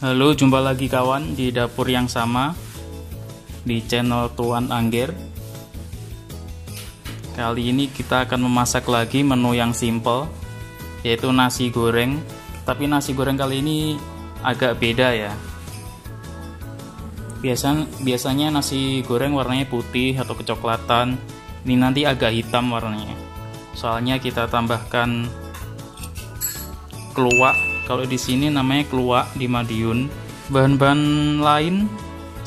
Halo, jumpa lagi kawan di dapur yang sama di channel Tuan Angger. Kali ini kita akan memasak lagi menu yang simple, yaitu nasi goreng. Tapi nasi goreng kali ini agak beda ya. Biasa, biasanya nasi goreng warnanya putih atau kecoklatan. Ini nanti agak hitam warnanya. Soalnya kita tambahkan keluak kalau di sini namanya keluak di Madiun. Bahan-bahan lain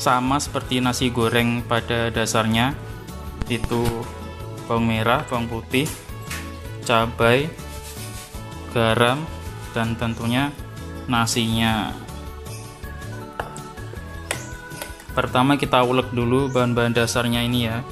sama seperti nasi goreng pada dasarnya, itu bawang merah, bawang putih, cabai, garam, dan tentunya nasinya. Pertama kita ulek dulu bahan-bahan dasarnya ini ya.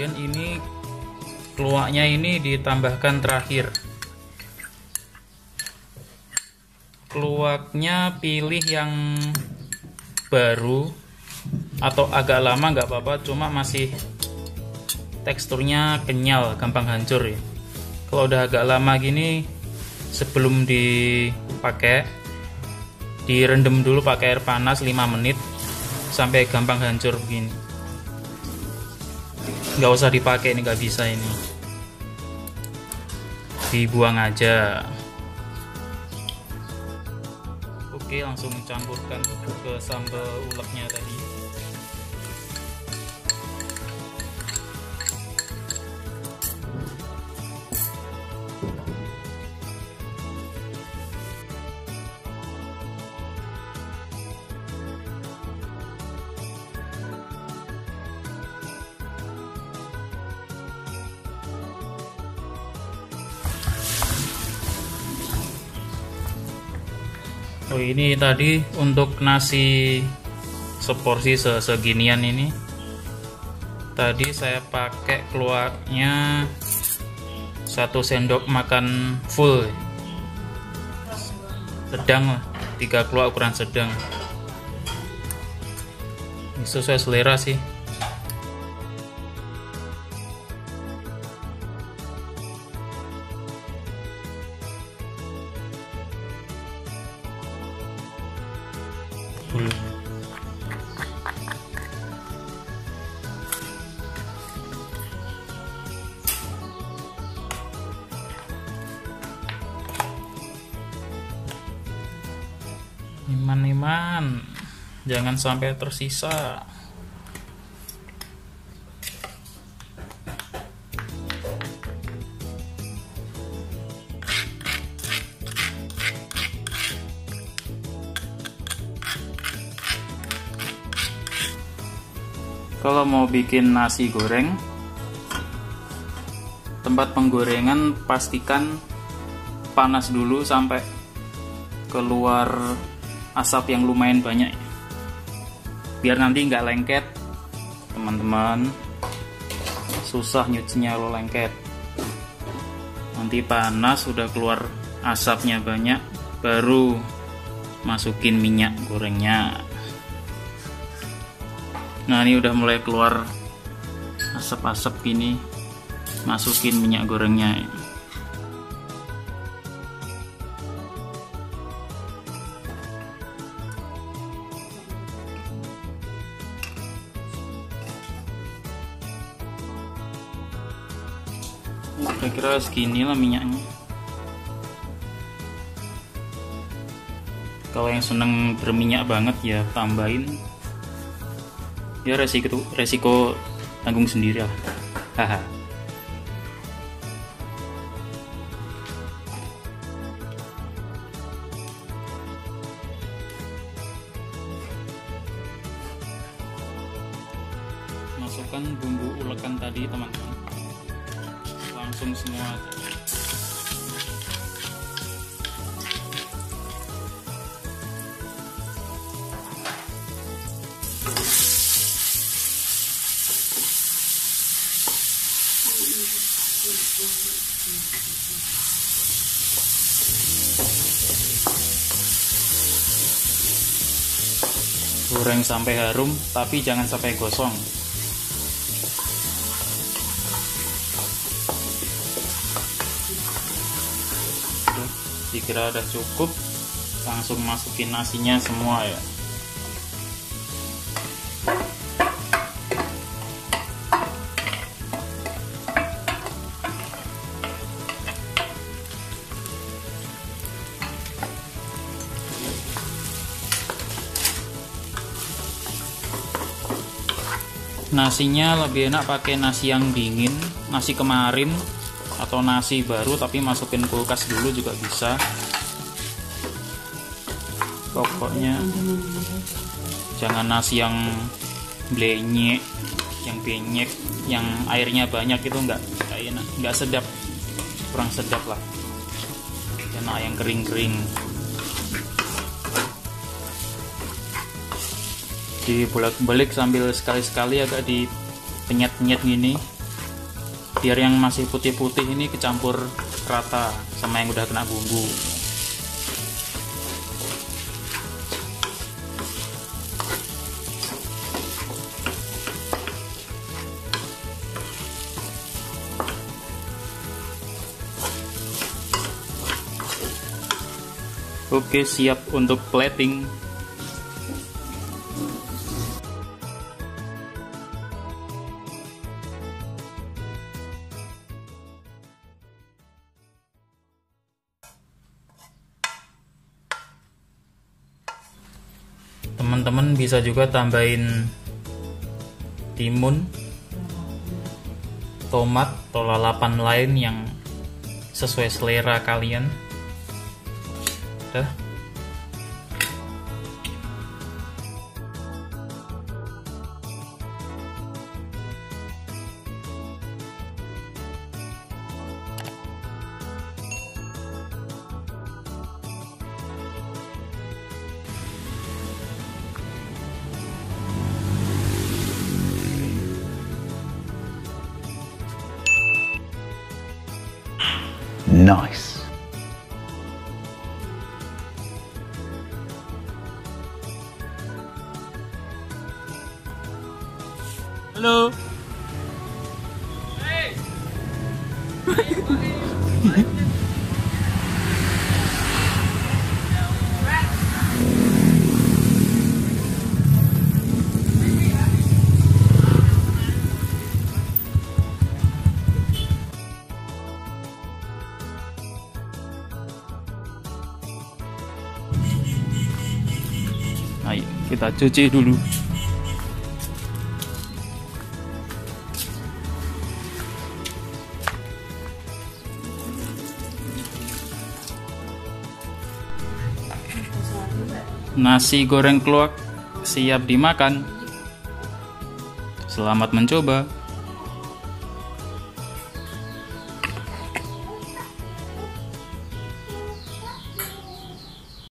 Kemudian ini keluaknya ini ditambahkan terakhir. Keluaknya pilih yang baru atau agak lama nggak apa-apa cuma masih teksturnya kenyal gampang hancur ya. Kalau udah agak lama gini sebelum dipakai direndam dulu pakai air panas 5 menit sampai gampang hancur begini nggak usah dipakai ini nggak bisa ini. Dibuang aja. Oke langsung campurkan ke sambal uleknya tadi Oh ini tadi untuk nasi seporsi seginian ini. Tadi saya pakai keluarnya satu sendok makan full. Sedang lah tiga keluar ukuran sedang. Ini sesuai selera sih iman-iman jangan sampai tersisa. Kalau mau bikin nasi goreng tempat penggorengan pastikan panas dulu sampai keluar asap yang lumayan banyak. Biar nanti nggak lengket teman-teman. Susah nyucinya lo lengket. Nanti panas sudah keluar asapnya banyak baru masukin minyak gorengnya. Nah ini udah mulai keluar asap-asap gini. Masukin minyak gorengnya kira-kira segini lah minyaknya. Kalau yang seneng berminyak banget ya tambahin. Ya resiko resiko tanggung sendiri lah. Haha. Masukkan bumbu ulekan tadi teman-teman langsung semua goreng sampai harum tapi jangan sampai gosong dikira udah cukup langsung masukin nasinya semua ya. Nasinya lebih enak pakai nasi yang dingin nasi kemarin atau nasi baru tapi masukin kulkas dulu juga bisa. Pokoknya jangan nasi yang blenyek yang benyek yang airnya banyak itu enggak enak enggak sedap. Kurang sedap lah. Enak yang kering-kering. Dibolak-balik sambil sekali-sekali agak di penyet-penyet gini biar yang masih putih-putih ini kecampur rata sama yang udah kena bumbu. Oke siap untuk plating teman-teman bisa juga tambahin timun tomat atau lalapan lain yang sesuai selera kalian. Udah Nice. halo kita cuci dulu Nasi goreng keluak siap dimakan. Selamat mencoba.